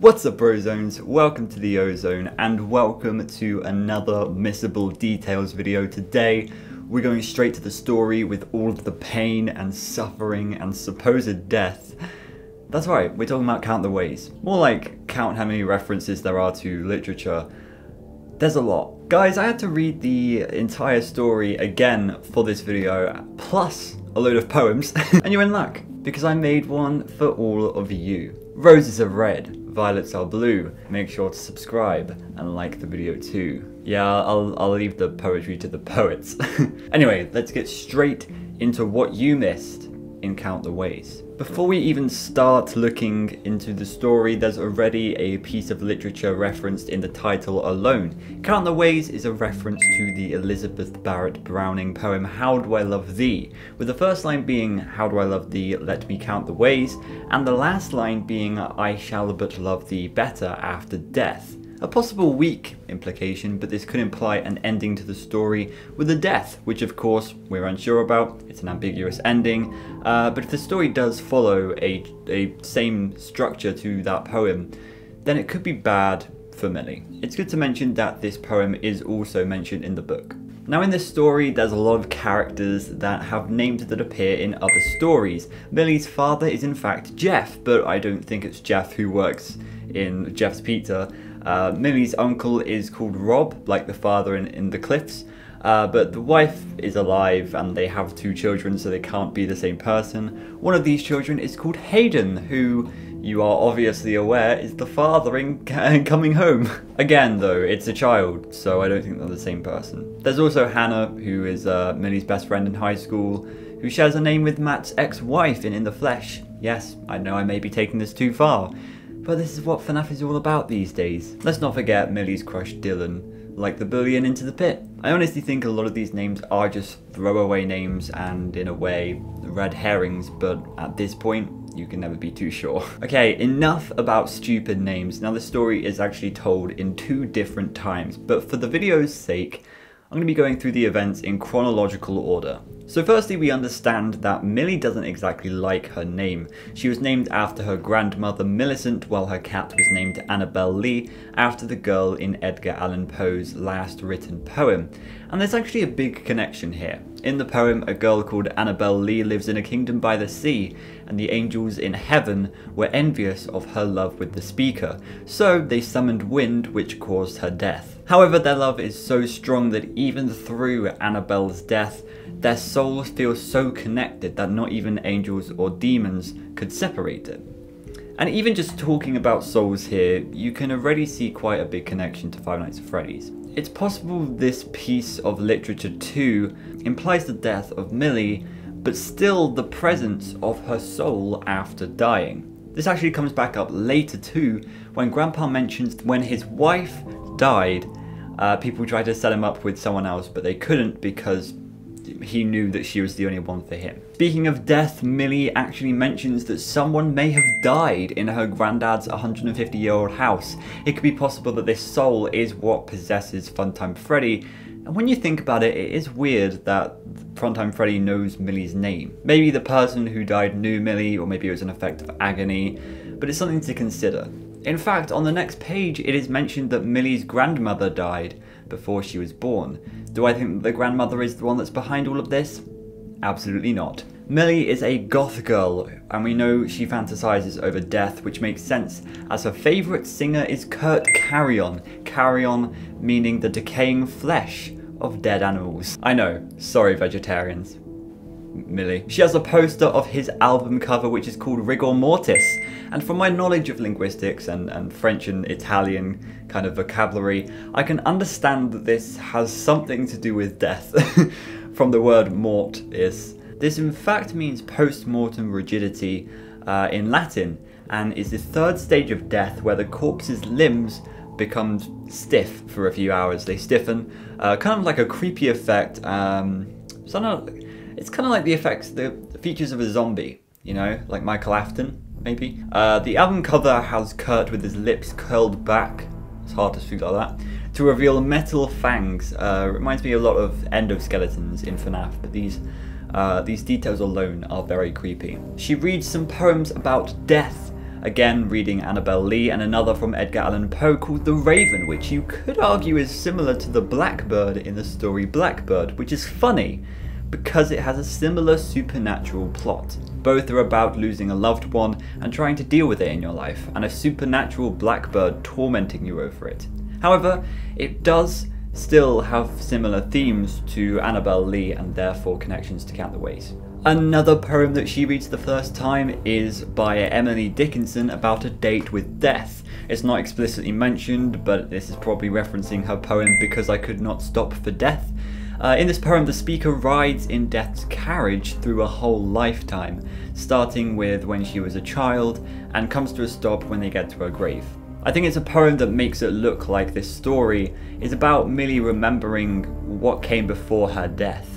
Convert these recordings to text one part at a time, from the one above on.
What's up Brozones, welcome to the Ozone and welcome to another Missable Details video. Today we're going straight to the story with all of the pain and suffering and supposed death. That's right, we're talking about Count the Ways. More like count how many references there are to literature. There's a lot. Guys, I had to read the entire story again for this video, plus a load of poems, and you're in luck, because I made one for all of you. Roses are red, violets are blue. Make sure to subscribe and like the video too. Yeah, I'll, I'll leave the poetry to the poets. anyway, let's get straight into what you missed in Count the Ways. Before we even start looking into the story, there's already a piece of literature referenced in the title alone. Count the Ways is a reference to the Elizabeth Barrett Browning poem How Do I Love Thee, with the first line being How do I love thee, let me count the ways, and the last line being I shall but love thee better after death. A possible weak implication, but this could imply an ending to the story with a death, which of course we're unsure about. It's an ambiguous ending, uh, but if the story does follow a, a same structure to that poem, then it could be bad for Millie. It's good to mention that this poem is also mentioned in the book. Now in this story, there's a lot of characters that have names that appear in other stories. Millie's father is in fact Jeff, but I don't think it's Jeff who works in Jeff's Pizza. Uh, Millie's uncle is called Rob, like the father in, in The Cliffs, uh, but the wife is alive and they have two children, so they can't be the same person. One of these children is called Hayden, who you are obviously aware is the father in coming home. Again, though, it's a child, so I don't think they're the same person. There's also Hannah, who is uh, Millie's best friend in high school, who shares a name with Matt's ex-wife in In the Flesh. Yes, I know I may be taking this too far, but this is what FNAF is all about these days. Let's not forget Millie's crush Dylan, like the bullion into the pit. I honestly think a lot of these names are just throwaway names and in a way red herrings, but at this point you can never be too sure. Okay, enough about stupid names. Now the story is actually told in two different times, but for the video's sake, I'm going to be going through the events in chronological order. So firstly we understand that Millie doesn't exactly like her name. She was named after her grandmother Millicent while her cat was named Annabel Lee after the girl in Edgar Allan Poe's last written poem. And there's actually a big connection here. In the poem, a girl called Annabel Lee lives in a kingdom by the sea, and the angels in heaven were envious of her love with the speaker, so they summoned wind which caused her death. However, their love is so strong that even through Annabel's death, their souls feel so connected that not even angels or demons could separate it. And even just talking about souls here, you can already see quite a big connection to Five Nights at Freddy's. It's possible this piece of literature too implies the death of Millie, but still the presence of her soul after dying. This actually comes back up later too, when Grandpa mentions when his wife died, uh, people tried to set him up with someone else, but they couldn't because he knew that she was the only one for him. Speaking of death, Millie actually mentions that someone may have died in her granddad's 150 year old house. It could be possible that this soul is what possesses Funtime Freddy, and when you think about it, it is weird that Funtime Freddy knows Millie's name. Maybe the person who died knew Millie, or maybe it was an effect of agony, but it's something to consider. In fact, on the next page, it is mentioned that Millie's grandmother died before she was born. Do I think the grandmother is the one that's behind all of this? Absolutely not. Millie is a goth girl, and we know she fantasizes over death, which makes sense, as her favourite singer is Kurt Carrion. Carrion meaning the decaying flesh of dead animals. I know, sorry vegetarians. Millie. She has a poster of his album cover which is called Rigor Mortis. And from my knowledge of linguistics and, and French and Italian kind of vocabulary, I can understand that this has something to do with death. from the word mort is. This in fact means post-mortem rigidity uh, in Latin and is the third stage of death where the corpse's limbs become stiff for a few hours. They stiffen, uh, kind of like a creepy effect. Um, so it's kind of like the effects, the features of a zombie, you know, like Michael Afton, maybe. Uh, the album cover has Kurt with his lips curled back, it's hard to speak like that, to reveal metal fangs. Uh, reminds me a lot of endoskeletons in FNAF, but these, uh, these details alone are very creepy. She reads some poems about death, again reading Annabel Lee, and another from Edgar Allan Poe called The Raven, which you could argue is similar to the Blackbird in the story Blackbird, which is funny because it has a similar supernatural plot. Both are about losing a loved one and trying to deal with it in your life, and a supernatural blackbird tormenting you over it. However, it does still have similar themes to Annabel Lee and therefore connections to Count the Ways. Another poem that she reads the first time is by Emily Dickinson about a date with death. It's not explicitly mentioned, but this is probably referencing her poem Because I Could Not Stop for Death. Uh, in this poem, the speaker rides in Death's carriage through a whole lifetime, starting with when she was a child and comes to a stop when they get to her grave. I think it's a poem that makes it look like this story is about Millie remembering what came before her death.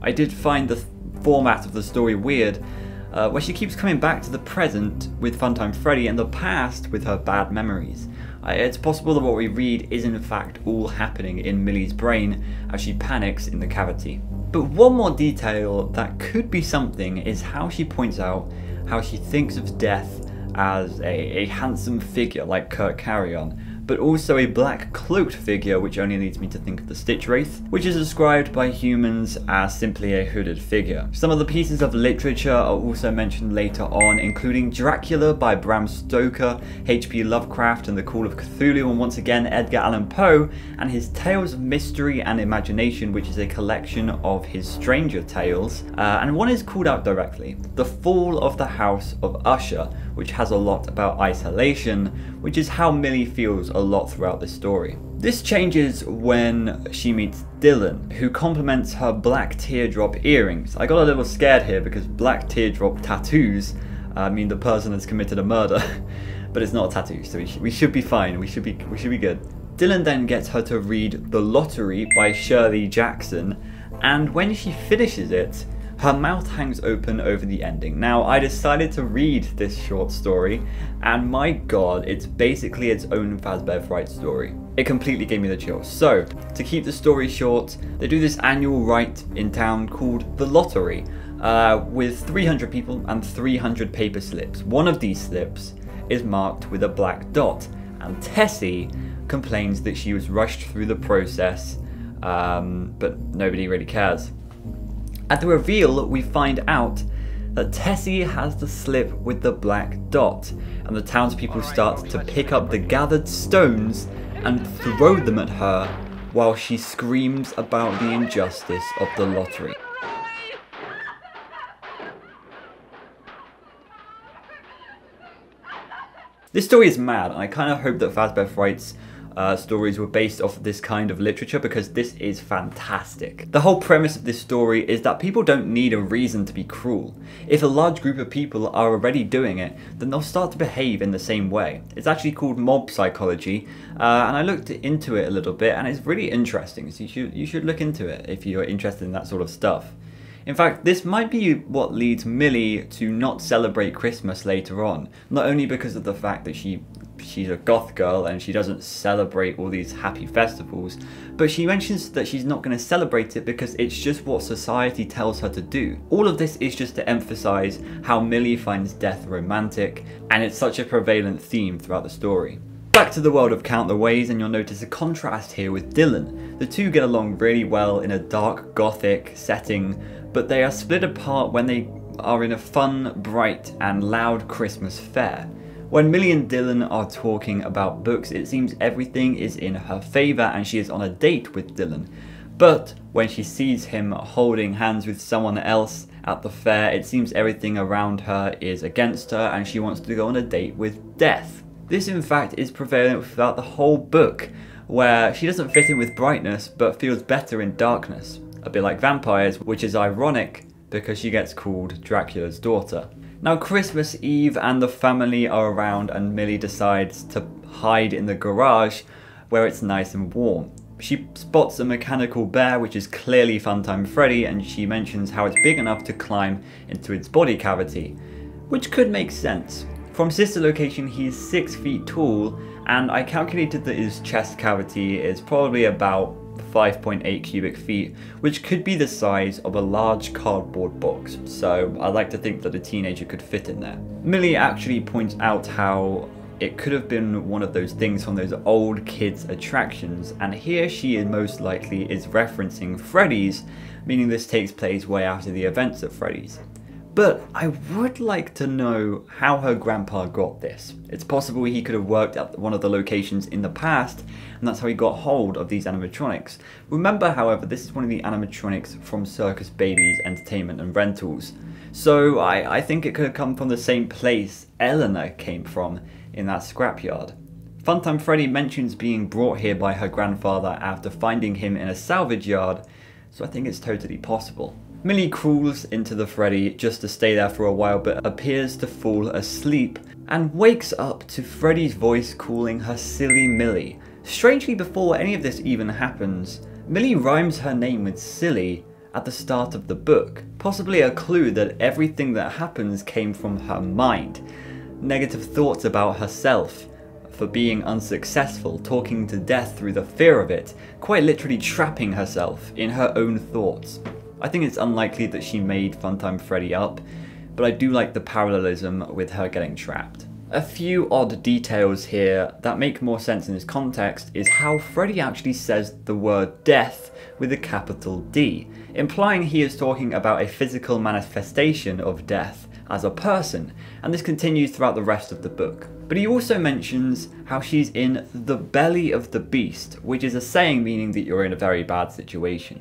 I did find the format of the story weird, uh, where she keeps coming back to the present with Funtime Freddy and the past with her bad memories. Uh, it's possible that what we read is in fact all happening in Millie's brain as she panics in the cavity. But one more detail that could be something is how she points out how she thinks of death as a, a handsome figure like Kurt Carrion, but also a black cloaked figure which only leads me to think of the Stitch Wraith, which is described by humans as simply a hooded figure. Some of the pieces of literature are also mentioned later on, including Dracula by Bram Stoker, H.P. Lovecraft and the Call of Cthulhu, and once again Edgar Allan Poe, and his Tales of Mystery and Imagination, which is a collection of his Stranger Tales, uh, and one is called out directly, The Fall of the House of Usher, which has a lot about isolation, which is how Millie feels a lot throughout this story. This changes when she meets Dylan, who compliments her black teardrop earrings. I got a little scared here because black teardrop tattoos uh, mean the person has committed a murder, but it's not a tattoo, so we, sh we should be fine. We should be we should be good. Dylan then gets her to read The Lottery by Shirley Jackson, and when she finishes it, her mouth hangs open over the ending. Now, I decided to read this short story, and my god, it's basically its own Fazbear Fright story. It completely gave me the chills. So, to keep the story short, they do this annual rite in town called The Lottery, uh, with 300 people and 300 paper slips. One of these slips is marked with a black dot, and Tessie complains that she was rushed through the process, um, but nobody really cares. At the reveal, we find out that Tessie has the slip with the black dot, and the townspeople start to pick up the gathered stones and throw them at her while she screams about the injustice of the lottery. This story is mad, and I kind of hope that Fazbear Frights uh, stories were based off of this kind of literature because this is fantastic. The whole premise of this story is that people don't need a reason to be cruel. If a large group of people are already doing it, then they'll start to behave in the same way. It's actually called mob psychology, uh, and I looked into it a little bit, and it's really interesting. So you should you should look into it if you're interested in that sort of stuff. In fact, this might be what leads Millie to not celebrate Christmas later on, not only because of the fact that she she's a goth girl and she doesn't celebrate all these happy festivals, but she mentions that she's not going to celebrate it because it's just what society tells her to do. All of this is just to emphasize how Millie finds death romantic, and it's such a prevalent theme throughout the story. Back to the world of Count the Ways, and you'll notice a contrast here with Dylan. The two get along really well in a dark gothic setting, but they are split apart when they are in a fun, bright, and loud Christmas fair. When Millie and Dylan are talking about books, it seems everything is in her favour and she is on a date with Dylan. But when she sees him holding hands with someone else at the fair, it seems everything around her is against her and she wants to go on a date with death. This, in fact, is prevalent throughout the whole book, where she doesn't fit in with brightness but feels better in darkness. A bit like vampires, which is ironic because she gets called Dracula's daughter. Now Christmas Eve and the family are around and Millie decides to hide in the garage where it's nice and warm. She spots a mechanical bear which is clearly Funtime Freddy and she mentions how it's big enough to climb into its body cavity, which could make sense. From sister location he is 6 feet tall and I calculated that his chest cavity is probably about 5.8 cubic feet, which could be the size of a large cardboard box, so I like to think that a teenager could fit in there. Millie actually points out how it could have been one of those things from those old kids attractions, and here she most likely is referencing Freddy's, meaning this takes place way after the events of Freddy's. But I would like to know how her grandpa got this. It's possible he could have worked at one of the locations in the past, and that's how he got hold of these animatronics. Remember, however, this is one of the animatronics from Circus Baby's Entertainment and Rentals. So I, I think it could have come from the same place Eleanor came from in that scrapyard. Funtime Freddy mentions being brought here by her grandfather after finding him in a salvage yard, so I think it's totally possible. Millie crawls into the Freddy just to stay there for a while but appears to fall asleep and wakes up to Freddy's voice calling her silly Millie. Strangely before any of this even happens, Millie rhymes her name with silly at the start of the book, possibly a clue that everything that happens came from her mind. Negative thoughts about herself, for being unsuccessful, talking to death through the fear of it, quite literally trapping herself in her own thoughts. I think it's unlikely that she made Funtime Freddy up, but I do like the parallelism with her getting trapped. A few odd details here that make more sense in this context is how Freddy actually says the word death with a capital D, implying he is talking about a physical manifestation of death as a person, and this continues throughout the rest of the book. But he also mentions how she's in the belly of the beast, which is a saying meaning that you're in a very bad situation.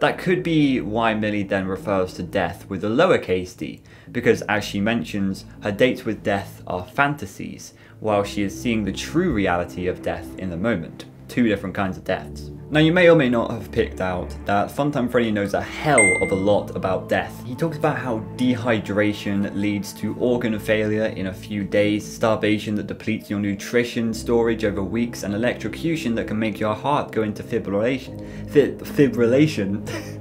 That could be why Millie then refers to death with a lowercase d, because as she mentions, her dates with death are fantasies, while she is seeing the true reality of death in the moment. Two different kinds of deaths. Now you may or may not have picked out that Funtime Freddy knows a hell of a lot about death. He talks about how dehydration leads to organ failure in a few days, starvation that depletes your nutrition storage over weeks, and electrocution that can make your heart go into fibrillation. fibrillation.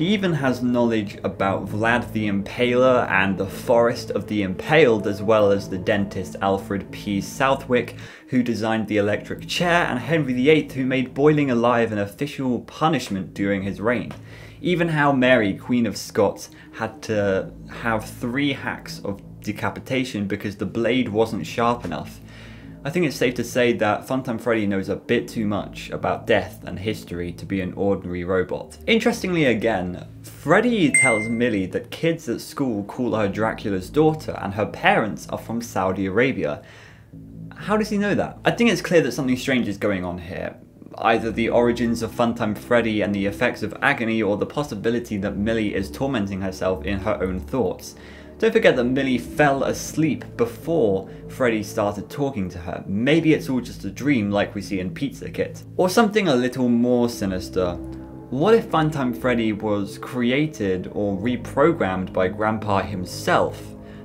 He even has knowledge about Vlad the Impaler and the Forest of the Impaled, as well as the dentist Alfred P. Southwick, who designed the electric chair, and Henry VIII, who made boiling alive an official punishment during his reign. Even how Mary, Queen of Scots, had to have three hacks of decapitation because the blade wasn't sharp enough. I think it's safe to say that Funtime Freddy knows a bit too much about death and history to be an ordinary robot. Interestingly again, Freddy tells Millie that kids at school call her Dracula's daughter and her parents are from Saudi Arabia. How does he know that? I think it's clear that something strange is going on here. Either the origins of Funtime Freddy and the effects of agony or the possibility that Millie is tormenting herself in her own thoughts. Don't forget that Millie fell asleep before Freddy started talking to her. Maybe it's all just a dream like we see in Pizza Kit. Or something a little more sinister. What if Funtime Freddy was created or reprogrammed by Grandpa himself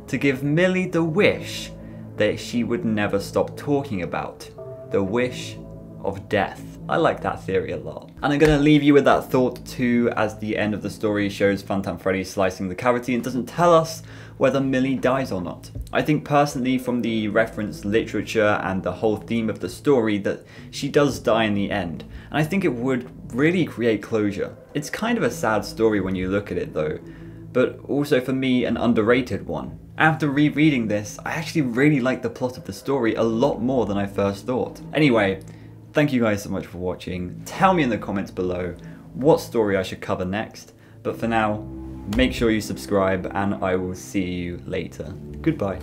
to give Millie the wish that she would never stop talking about? The wish of death. I like that theory a lot. And I'm going to leave you with that thought too as the end of the story shows Funtime Freddy slicing the cavity and doesn't tell us whether Millie dies or not. I think personally from the reference literature and the whole theme of the story that she does die in the end, and I think it would really create closure. It's kind of a sad story when you look at it though, but also for me an underrated one. After rereading this, I actually really like the plot of the story a lot more than I first thought. Anyway, thank you guys so much for watching. Tell me in the comments below what story I should cover next, but for now, Make sure you subscribe and I will see you later. Goodbye.